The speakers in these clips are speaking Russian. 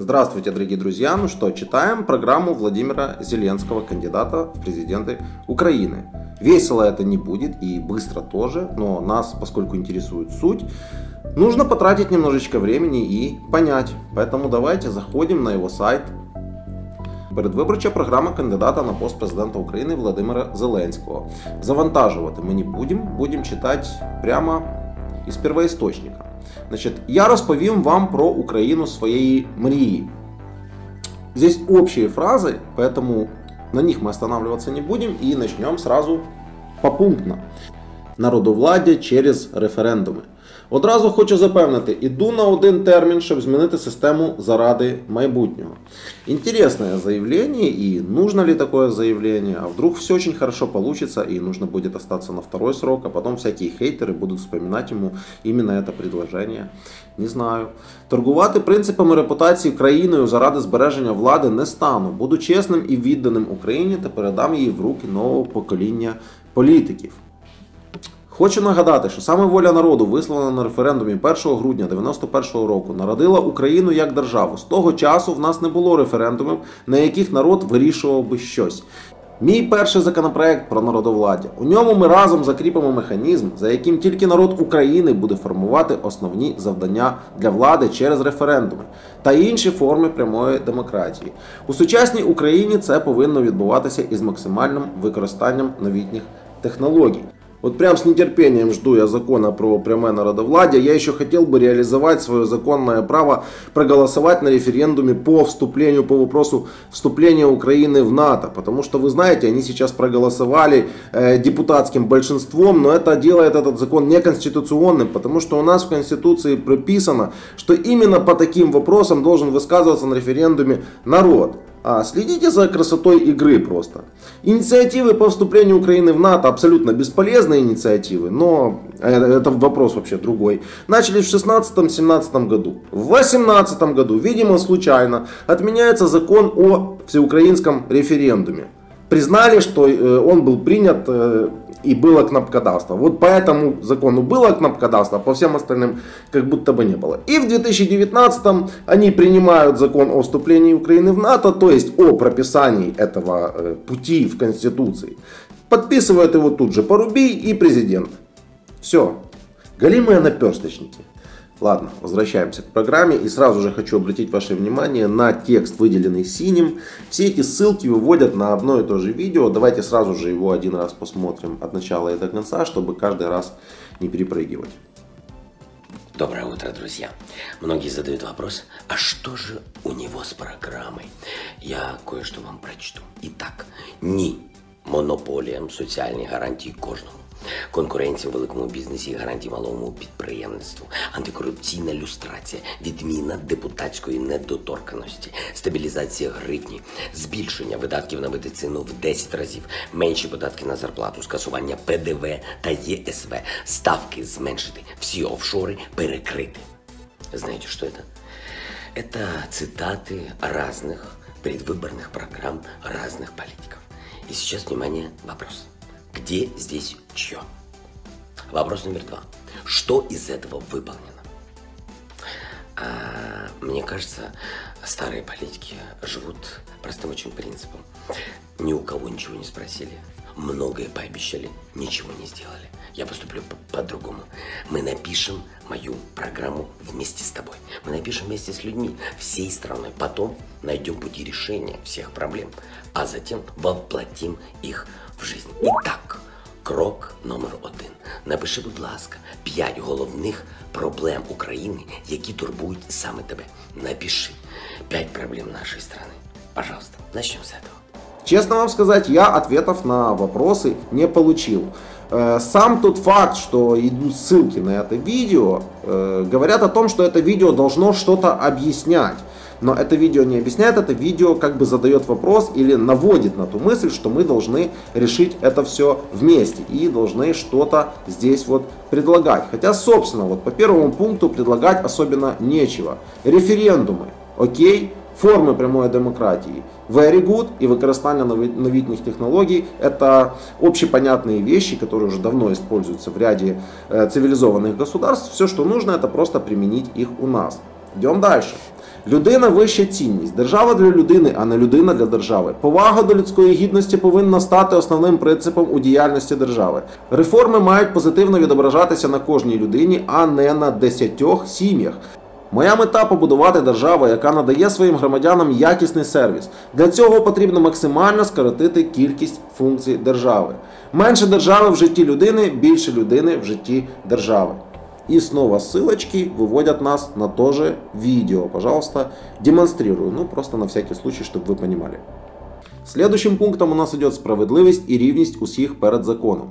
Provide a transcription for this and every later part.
Здравствуйте, дорогие друзья. Ну что, читаем программу Владимира Зеленского, кандидата в президенты Украины. Весело это не будет и быстро тоже, но нас, поскольку интересует суть, нужно потратить немножечко времени и понять. Поэтому давайте заходим на его сайт. Передвиборча програма кандидата на пост президента України Володимира Зеленського. Завантажувати ми не будемо, будемо читати прямо із первоісточника. Значить, я розповім вам про Україну своєї мрії. Здесь общие фразы, поэтому на них мы останавливаться не будем и начнем сразу попунктно. Народовладдя через референдуми. Одразу хочу запевнити, іду на один термін, щоб змінити систему заради майбутнього. Интересное заявление, и нужно ли такое заявление, а вдруг все очень хорошо получится, и нужно будет остаться на второй срок, а потом всякие хейтеры будут вспоминать ему именно это предложение. Не знаю. Торгувати принципами репутації країною заради збереження влади не стану. Буду чесним і відданим Україні та передам її в руки нового покоління політиків. Хочу нагадати, що саме воля народу, висловлена на референдумі 1 грудня 91-го року, народила Україну як державу. З того часу в нас не було референдумів, на яких народ вирішував би щось. Мій перший законопроект про народовладдя. У ньому ми разом закріпимо механізм, за яким тільки народ України буде формувати основні завдання для влади через референдуми та інші форми прямої демократії. У сучасній Україні це повинно відбуватися із максимальним використанням новітніх технологій. Вот прям с нетерпением жду я закона про прямое народовладие. Я еще хотел бы реализовать свое законное право проголосовать на референдуме по вступлению, по вопросу вступления Украины в НАТО. Потому что, вы знаете, они сейчас проголосовали э, депутатским большинством, но это делает этот закон неконституционным, потому что у нас в Конституции прописано, что именно по таким вопросам должен высказываться на референдуме народ. А следите за красотой игры просто. Инициативы по вступлению Украины в НАТО абсолютно бесполезные инициативы, но это вопрос вообще другой. Начались в 16-17 году. В 18 году, видимо случайно, отменяется закон о всеукраинском референдуме. Признали, что э, он был принят э, и было кнопкодавство. Вот по этому закону было кнопкодавство, а по всем остальным как будто бы не было. И в 2019 они принимают закон о вступлении Украины в НАТО, то есть о прописании этого э, пути в Конституции. Подписывают его тут же Порубий и президент. Все. Галимые наперсточники. Ладно, возвращаемся к программе и сразу же хочу обратить ваше внимание на текст, выделенный синим. Все эти ссылки выводят на одно и то же видео. Давайте сразу же его один раз посмотрим от начала и до конца, чтобы каждый раз не перепрыгивать. Доброе утро, друзья. Многие задают вопрос, а что же у него с программой? Я кое-что вам прочту. Итак, ні монополіям соціальні гарантії кожному. Конкуренція у великому бізнесі і гарантії малому підприємництву, антикорупційна люстрація, відміна депутатської недоторканості, стабілізація гривні, збільшення видатків на медицину в 10 разів, менші податки на зарплату, скасування ПДВ та ЄСВ, ставки зменшити, всі офшори перекрити. Знаете, что это? Это цитаты разных предвыборных программ разных политиков. И сейчас, внимание, вопрос. Где здесь чье? Вопрос номер два. Что из этого выполнено? А, мне кажется, старые политики живут простым очень принципом. Ни у кого ничего не спросили, многое пообещали, ничего не сделали. Я поступлю по-другому. Мы напишем мою программу вместе с тобой. Мы напишем вместе с людьми, всей страной. Потом найдем пути решения всех проблем, а затем воплотим их в жизнь. Итак, крок номер один. Напиши, будь ласка, п'ять головних проблем України, які турбують саме тебе. Напиши пять проблем нашей страны. Пожалуйста, начнем с этого. Честно вам сказать, я ответов на вопросы не получил. Э, сам тот факт, что идут ссылки на это видео, э, говорят о том, что это видео должно что-то объяснять. Но это видео не объясняет, это видео как бы задает вопрос или наводит на ту мысль, что мы должны решить это все вместе и должны что-то здесь вот предлагать. Хотя, собственно, вот по первому пункту предлагать особенно нечего. Референдумы, окей, форми прямої демократії. Very good и використання новітних технологий – это общепонятные вещи, которые уже давно используются в ряде э, цивилизованных государств. Все, что нужно, это просто применить их у нас. Идем дальше. Людина вища цінність. Держава для людини, а не людина для держави. Повага до людської гідності повинна стати основним принципом у діяльності держави. Реформи мають позитивно відображатися на кожній людині, а не на десятьох сім'ях. Моя мета побудувати державу, яка надає своїм громадянам якісний сервіс. Для цього потрібно максимально скоротити кількість функцій держави. Менше держави в житті людини, більше людини в житті держави. И снова ссылочки выводят нас на то же видео. Пожалуйста, демонстрирую. Ну, просто на всякий случай, чтобы вы понимали. Следующим пунктом у нас идет справедливість і рівність усіх перед законом.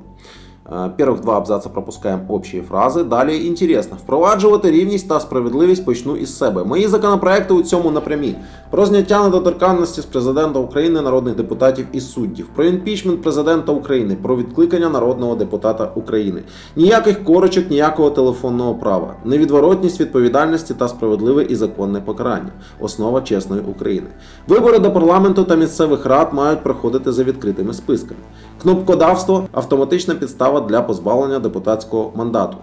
Е, Первых два абзаца пропускаємо общі фрази. Далі інтересно. Впроваджувати рівність та справедливість почну із себе. Мої законопроекти у цьому напрямі. Про зняття недоторканності з президента України, народних депутатів і суддів, про імпічмент президента України, про відкликання народного депутата України. Ніяких корочок, ніякого телефонного права, невідворотність відповідальності та справедливе і законне покарання. Основа чесної України. Вибори до парламенту та місцевих рад мають проходити за відкритими списками. Кнопкодавство автоматична підстава для позбавлення депутатського мандату.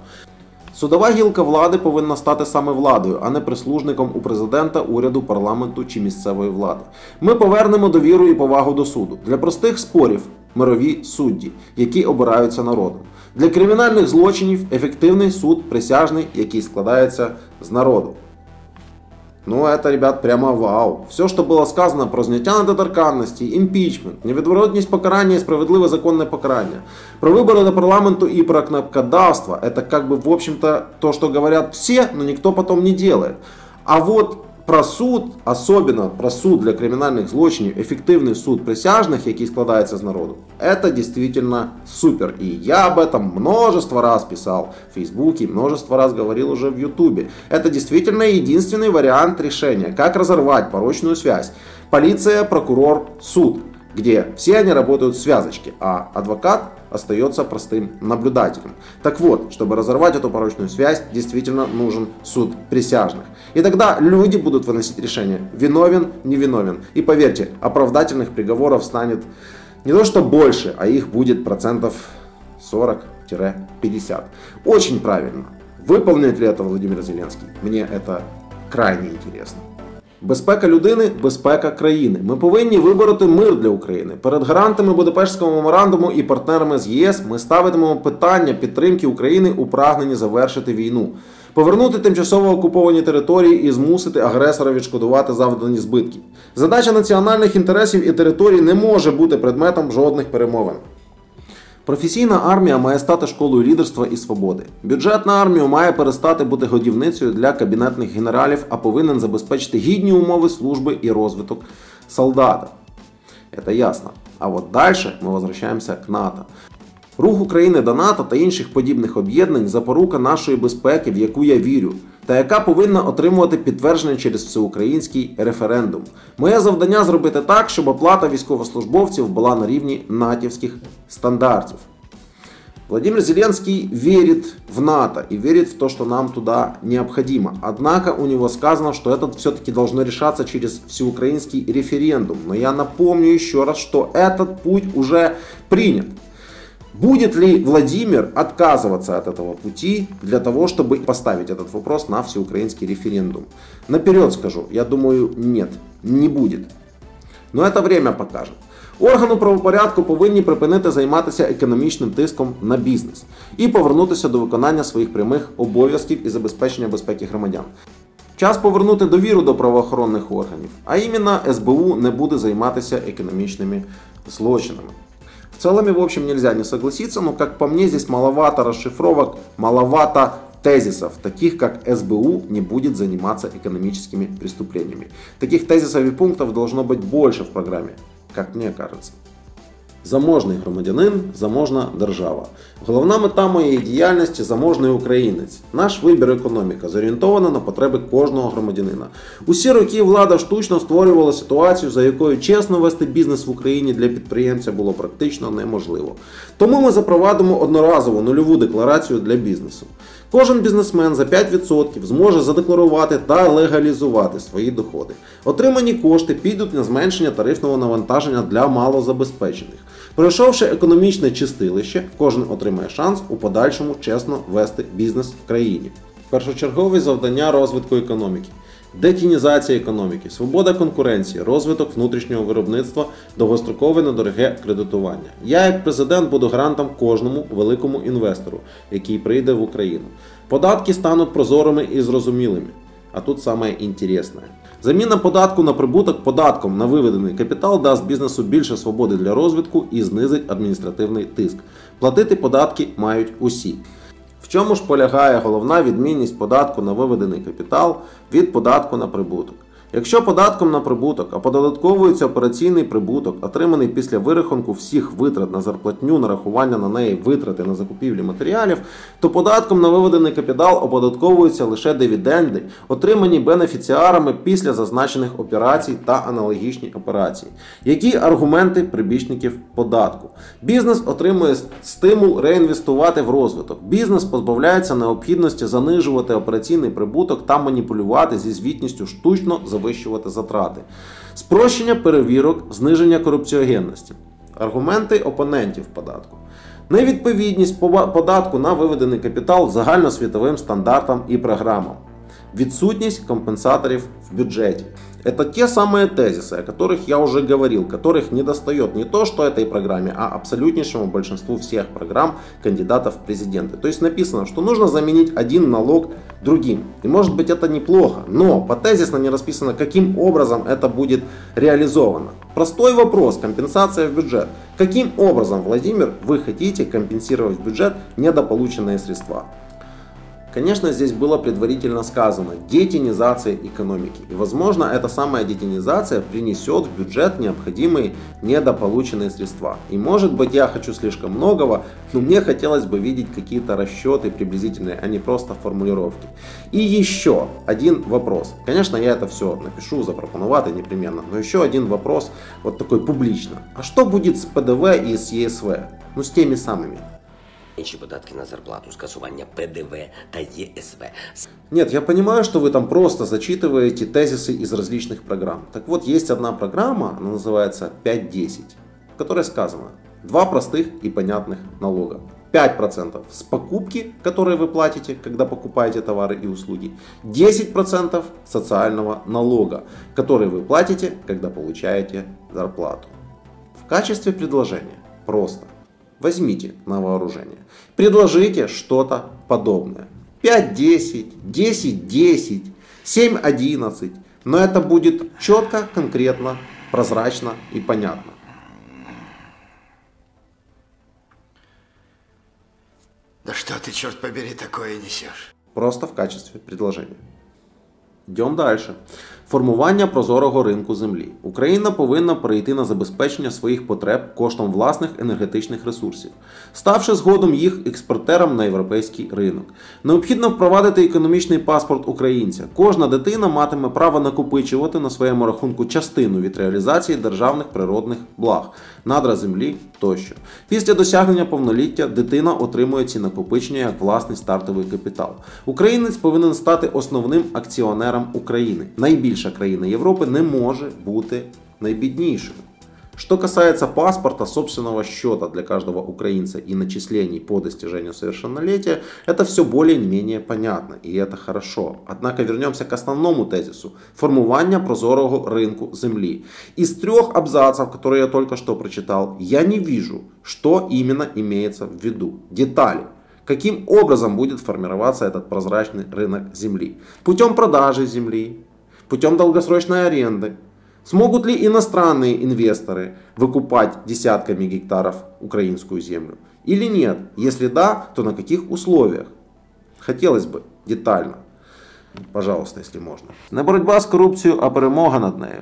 Судова гілка влади повинна стати саме владою, а не прислужником у президента, уряду, парламенту чи місцевої влади. Ми повернемо довіру і повагу до суду. Для простих спорів мирові судді, які обираються народом. Для кримінальних злочинів ефективний суд присяжний, який складається з народу. Ну, это, ребят, прямо вау. Все, что было сказано про зняття недоторканності, імпічмент, невідворотність покарання і справедливе законне покарання, про вибори до парламенту и про кнопкодавство, это как бы, в общем-то, то, что говорят все, но никто потом не делает. А вот про суд, особенно про суд для кримінальних злочинів, ефективний суд присяжних, який складається з народу, это действительно супер. И я об этом множество раз писал в Фейсбуке, множество раз говорил уже в Ютубе. Это действительно единственный вариант решения, как разорвать порочную связь. Полиция, прокурор, суд, где все они работают в связочке, а адвокат остается простым наблюдателем. Так вот, чтобы разорвать эту порочную связь, действительно нужен суд присяжных. И тогда люди будут выносить решение, виновен, невиновен. И поверьте, оправдательных приговоров станет не то что больше, а их будет процентов 40-50. Очень правильно. Выполнит ли это Владимир Зеленский? Мне это крайне интересно. Безпека людини, безпека країни. Ми повинні вибороти мир для України. Перед гарантами Будапештського меморандуму і партнерами з ЄС ми ставитимемо питання підтримки України у прагненні завершити війну, повернути тимчасово окуповані території і змусити агресора відшкодувати завдані збитки. Задача національних інтересів і територій не може бути предметом жодних перемовин. Професійна армія має стати школою лідерства і свободи. Бюджет на армію має перестати бути годівницею для кабінетних генералів, а повинен забезпечити гідні умови служби і розвиток солдата. Це ясно. А от далі ми возвращаємося к НАТО. Рух України до НАТО та інших подібних об'єднань запорука нашої безпеки, в яку я вірю, та яка повинна отримувати підтвердження через всеукраїнський референдум. Моє завдання зробити так, щоб оплата військовослужбовців була на рівні натівських стандартів. Владимир Зеленский верит в НАТО и верит в то, что нам туда необходимо. Однако у него сказано, что это все-таки должно решаться через всеукраинский референдум. Но я напомню еще раз, что этот путь уже принят. Будет ли Владимир отказываться от этого пути для того, чтобы поставить этот вопрос на всеукраинский референдум? Наперед скажу, я думаю, нет, не будет. Но это время покажет. Органи правопорядку повинні припинити займатися економічним тиском на бізнес і повернутися до виконання своїх прямих обов'язків і забезпечення безпеки громадян. Час повернути довіру до правоохоронних органів, а іменно СБУ не буде займатися економічними злочинами. В целом, в общем, нельзя не согласиться, но, как по мне, здесь маловато расшифровок, маловато тезисов, таких как СБУ не будет заниматься экономическими преступлениями. Таких тезисов и пунктов должно быть больше в программе, как мне кажется. Заможний громадянин, заможна держава. Головна мета моєї діяльності заможний українець. Наш вибір економіка зорієнтована на потреби кожного громадянина. Усі роки влада штучно створювала ситуацію, за якою чесно вести бізнес в Україні для підприємця було практично неможливо. Тому ми запровадимо одноразову нульову декларацію для бізнесу. Кожен бізнесмен за 5% зможе задекларувати та легалізувати свої доходи. Отримані кошти підуть на зменшення тарифного навантаження для малозабезпечених. Пройшовши економічне чистилище, кожен отримає шанс у подальшому чесно вести бізнес в країні. Першочергове завдання розвитку економіки. Детінізація економіки, свобода конкуренції, розвиток внутрішнього виробництва, довгострокове недороге кредитування. Я, як президент, буду гарантом кожному великому інвестору, який прийде в Україну. Податки стануть прозорими і зрозумілими. А тут саме інтересне. Заміна податку на прибуток податком на виведений капітал дасть бізнесу більше свободи для розвитку і знизить адміністративний тиск. Платити податки мають усі. В чому ж полягає головна відмінність податку на виведений капітал від податку на прибуток? Якщо податком на прибуток оподатковується операційний прибуток, отриманий після вирахунку всіх витрат на зарплатню, нарахування на неї витрати на закупівлі матеріалів, то податком на виведений капітал оподатковуються лише дивіденди, отримані бенефіціарами після зазначених операцій та аналогічні операції. Які аргументи прибічників податку? Бізнес отримує стимул реінвестувати в розвиток. Бізнес позбавляється необхідності занижувати операційний прибуток та маніпулювати зі звітністю штучно завищувати затрати, спрощення перевірок, зниження корупціогенності, аргументи опонентів податку. Невідповідність податку на виведений капітал загальносвітовим стандартам і програмам, відсутність компенсаторів в бюджеті. Это те самые тезисы, о которых я уже говорил, которых не достает не то, что этой программе, а абсолютнейшему большинству всех программ кандидатов в президенты. То есть написано, что нужно заменить один налог другим. И может быть это неплохо, но по тезисно не расписано, каким образом это будет реализовано. Простой вопрос, компенсация в бюджет. Каким образом, Владимир, вы хотите компенсировать в бюджет недополученные средства? Конечно, здесь было предварительно сказано детинизация экономики. И возможно, эта самая детинизация принесет в бюджет необходимые недополученные средства. И может быть я хочу слишком многого, но мне хотелось бы видеть какие-то расчеты приблизительные, а не просто формулировки. И еще один вопрос. Конечно, я это все напишу, запропоновать непременно, но еще один вопрос, вот такой публично. А что будет с ПДВ и с ЕСВ? Ну, с теми самыми. Інші податки на зарплату, скасування ПДВ та ЕСВ. Нет, я понимаю, что вы там просто зачитываете тезисы из различных программ. Так вот, есть одна программа, она называется 5.10, в которой сказано два простых и понятных налога. 5% с покупки, которые вы платите, когда покупаете товары и услуги. 10% социального налога, который вы платите, когда получаете зарплату. В качестве предложения просто возьмите на вооружение. Предложите что-то подобное. 5-10, 10-10, 7-11. Но это будет четко, конкретно, прозрачно и понятно. Да что ты, черт побери, такое несешь? Просто в качестве предложения. Йдемо далі. Формування прозорого ринку землі. Україна повинна перейти на забезпечення своїх потреб коштом власних енергетичних ресурсів, ставши згодом їх експортером на європейський ринок. Необхідно впровадити економічний паспорт українця. Кожна дитина матиме право накопичувати на своєму рахунку частину від реалізації державних природних благ, надра землі тощо. Після досягнення повноліття дитина отримує ці накопичення як власний стартовий капітал. Українець повинен стати основним акціонером України. Найбільша країна Європи не може бути найбіднішою. Что касается паспорта, собственного счета для каждого украинца и начислений по достижению совершеннолетия, это все более-менее понятно, и это хорошо. Однако вернемся к основному тезису – формування прозорого рынку земли. Из трех абзацев, которые я только что прочитал, я не вижу, что именно имеется в виду. Детали. Каким образом будет формироваться этот прозрачный рынок земли? Путем продажи земли, путем долгосрочной аренды, Смогут ли иностранные инвесторы выкупать десятками гектаров украинскую землю? Или нет? Если да, то на каких условиях? Хотелось бы детально. Пожалуйста, якщо можна. Не боротьба з корупцією, а перемога над нею.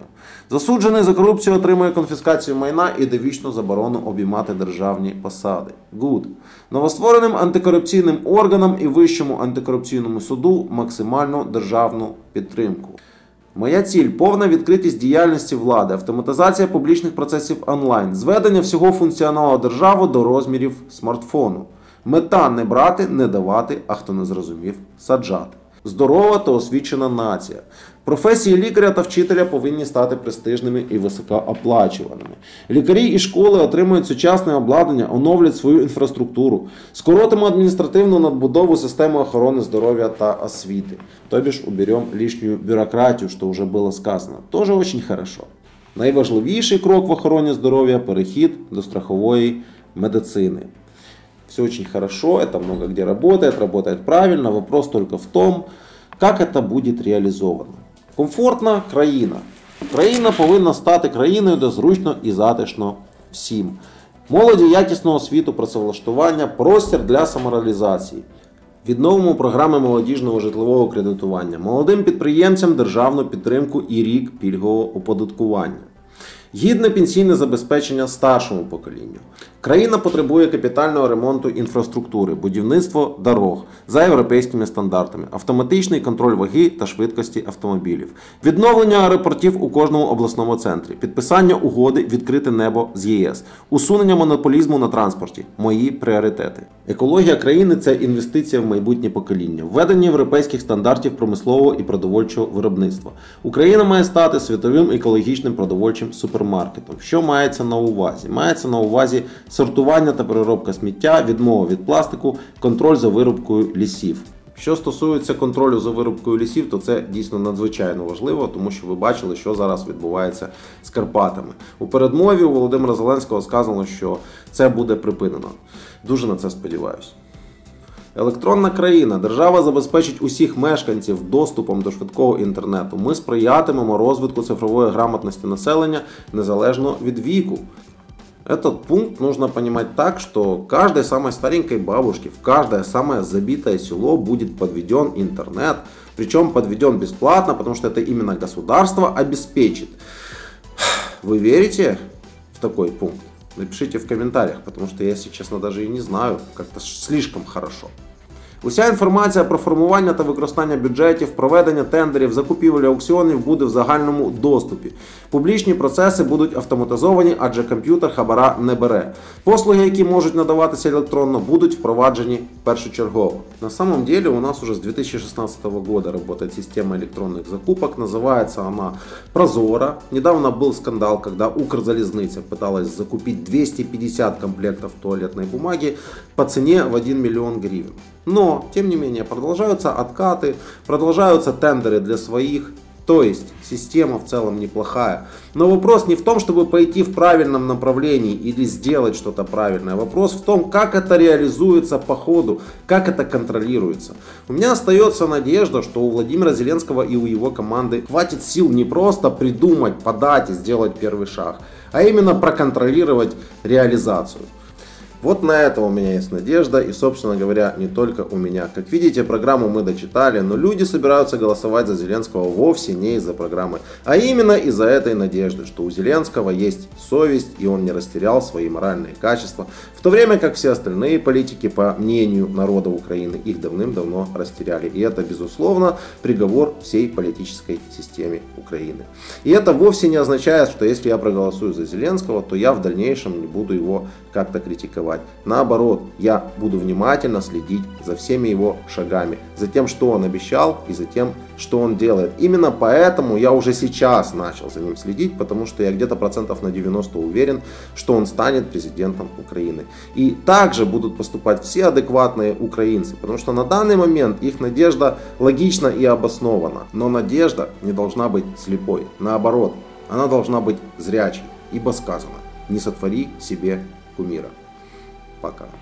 Засуджений за корупцію отримує конфіскацію майна і довічну заборону обіймати державні посади. Good. Новоствореним антикорупційним органам і Вищому антикорупційному суду максимальну державну підтримку. Моя ціль повна відкритість діяльності влади, автоматизація публічних процесів онлайн, зведення всього функціоналу держави до розмірів смартфону. Мета не брати, не давати, а хто не зрозумів, саджати. здорова та освічена нація. Професії лікаря та вчителя повинні стати престижними і високооплачуваними. Лікарі і школи отримують сучасне обладнання, оновлять свою інфраструктуру, скоротимо адміністративну надбудову системи охорони здоров'я та освіти. Тобі ж уберемо лишню бюрократію, що вже було сказано. Тоже очень хорошо. Найважливіший крок в охороні здоров'я перехід до страхової медицини. Все очень хорошо, это много где работает, работает правильно. Вопрос только в том, как это будет реалізовано. Комфортна країна. Країна повинна стати країною, де зручно і затишно всім. Молоді якісного освіту, працевлаштування, простір для самореалізації. Відновимо програми молодіжного житлового кредитування, молодим підприємцям державну підтримку і рік пільгового оподаткування. Гідне пенсійне забезпечення старшому поколінню. Країна потребує капітального ремонту інфраструктури, будівництво дорог за європейськими стандартами, автоматичний контроль ваги та швидкості автомобілів, відновлення аеропортів у кожному обласному центрі, підписання угоди відкрите небо з ЄС, усунення монополізму на транспорті. Мої пріоритети. Екологія країни це інвестиція в майбутнє покоління, введення європейських стандартів промислового і продовольчого виробництва. Україна має стати світовим екологічним продовольчим супермаркетом. Що мається на увазі? Мається на увазі сортування та переробка сміття, відмова від пластику, контроль за вирубкою лісів. Що стосується контролю за вирубкою лісів, то це дійсно надзвичайно важливо, тому що ви бачили, що зараз відбувається з Карпатами. У передмові у Володимира Зеленського сказано, що це буде припинено. Дуже на це сподіваюся. Електронна країна. Держава забезпечить усіх мешканців доступом до швидкого інтернету. Ми сприятимемо розвитку цифрової грамотності населення незалежно від віку. Этот пункт нужно понимать так, что каждой самой старенькой бабушке, в каждое самое забитое село будет подведен интернет. Причем подведен бесплатно, потому что это именно государство обеспечит. Вы верите в такой пункт? Напишите в комментариях, потому что я, если честно, даже и не знаю, как-то слишком хорошо. Уся інформація про формування та використання бюджетів, проведення тендерів, закупівель аукціонів буде в загальному доступі. Публічні процеси будуть автоматизовані, адже комп'ютер хабара не бере. Послуги, які можуть надаватися електронно, будуть впроваджені першочергово. На самом деле у нас уже с 2016 года работает система электронных закупок. Называется она Прозора. Недавно был скандал, когда Укрзалезница пыталась закупить 250 комплектов туалетной бумаги по цене в 1 миллион гривен. Но, тем не менее, продолжаются откаты, продолжаются тендеры для своих. То есть система в целом неплохая. Но вопрос не в том, чтобы пойти в правильном направлении или сделать что-то правильное. Вопрос в том, как это реализуется по ходу, как это контролируется. У меня остается надежда, что у Владимира Зеленского и у его команды хватит сил не просто придумать, подать и сделать первый шаг, а именно проконтролировать реализацию. Вот на это у меня есть надежда и, собственно говоря, не только у меня. Как видите, программу мы дочитали, но люди собираются голосовать за Зеленского вовсе не из-за программы, а именно из-за этой надежды, что у Зеленского есть совесть и он не растерял свои моральные качества, в то время как все остальные политики, по мнению народа Украины, их давным-давно растеряли. И это, безусловно, приговор всей политической системе Украины. И это вовсе не означает, что если я проголосую за Зеленского, то я в дальнейшем не буду его как-то критиковать. Наоборот, я буду внимательно следить за всеми его шагами, за тем, что он обещал и за тем, что он делает. Именно поэтому я уже сейчас начал за ним следить, потому что я где-то процентов на 90 уверен, что он станет президентом Украины. И также будут поступать все адекватные украинцы, потому что на данный момент их надежда логична и обоснована. Но надежда не должна быть слепой. Наоборот, она должна быть зрячей, ибо сказано, не сотвори себе кумира. Пока.